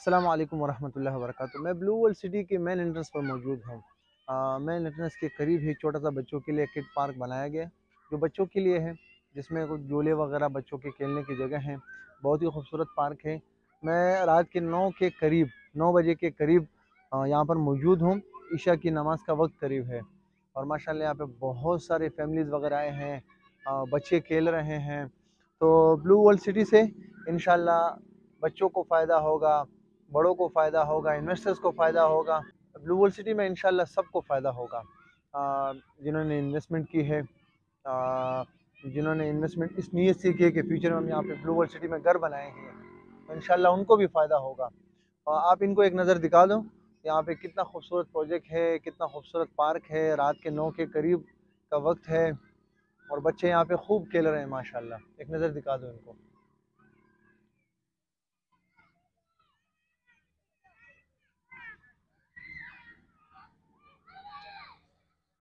अस्सलाम वालेकुम वरहमतुल्लाहि वबरकातुहू। मैं ब्लू वर्ल्ड सिटी के मेन एंट्रेंस पर मौजूद हूँ। मेन एंट्रेंस के करीब ही छोटा सा बच्चों के लिए किड पार्क बनाया गया जो बच्चों के लिए है, जिसमें कुछ झूले वगैरह बच्चों के खेलने की जगह हैं। बहुत ही खूबसूरत पार्क है। मैं रात के नौ के करीब, नौ बजे के करीब यहाँ पर मौजूद हूँ। ईशा की नमाज़ का वक्त करीब है। और माशाल्लाह यहाँ पे बहुत सारे फैमिलीज़ वगैरह आए हैं बच्चे खेल रहे हैं। तो ब्लू वर्ल्ड सिटी से इन बच्चों को फ़ायदा होगा। बड़ों को फ़ायदा होगा इन्वेस्टर्स को फ़ायदा होगा ब्लू वर्ल्ड सिटी में इंशाल्लाह सबको फ़ायदा होगा। जिन्होंने इन्वेस्टमेंट की है जिन्होंने इन्वेस्टमेंट इस नीयत से की है कि फ्यूचर में हम यहाँ पे ब्लू वर्ल्ड सिटी में घर बनाए हैं तो इंशाल्लाह उनको भी फ़ायदा होगा। आप इनको एक नज़र दिखा दो, यहाँ पे कितना खूबसूरत प्रोजेक्ट है, कितना खूबसूरत पार्क है, रात के नौ के करीब का वक्त है, और बच्चे यहाँ पे खूब खेल रहे हैं, माशाल्लाह। एक नज़र दिखा दो इनको।